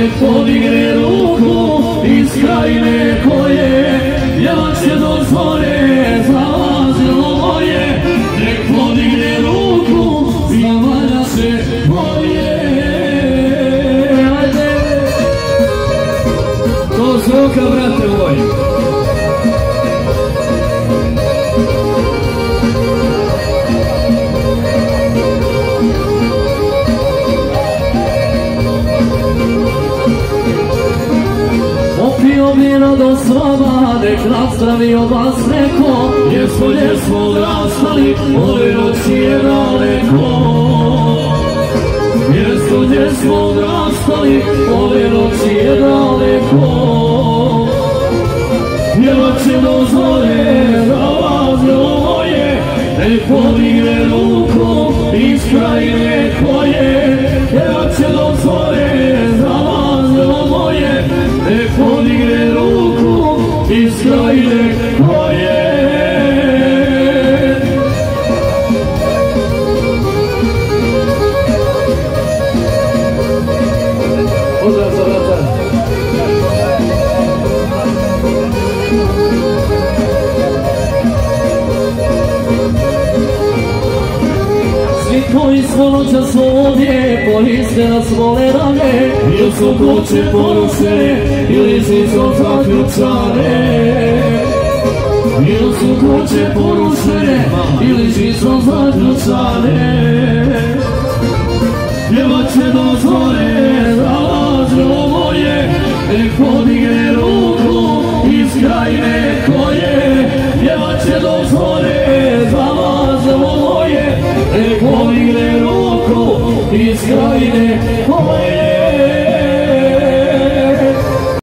nek podigne ruku iz krajine koje pjevat će do zore zalazilo moje nek podigne ruku zavalja se moje Ajde! To zvuka, brate moji! Opio vino do slava, nek nastavi od vas neko, jer smo, jer smo odrastali, ove noći je daleko. Jer smo, gdje smo odrastali, ove noći je daleko. Pjevat će do zore, vas moje, nek podigne ruku iz krajine koje, iz krajine koje. Pozdrav koji smo noćas ovdje, poliste nas vole rane, ili su kuće porušene, ili su zaključane. Ili su kuće porušene, ili su zaključane. Pjevat će do zore, zalazilo moje, nek podigne ruku iz krajine nek podigne ruku iz krajine.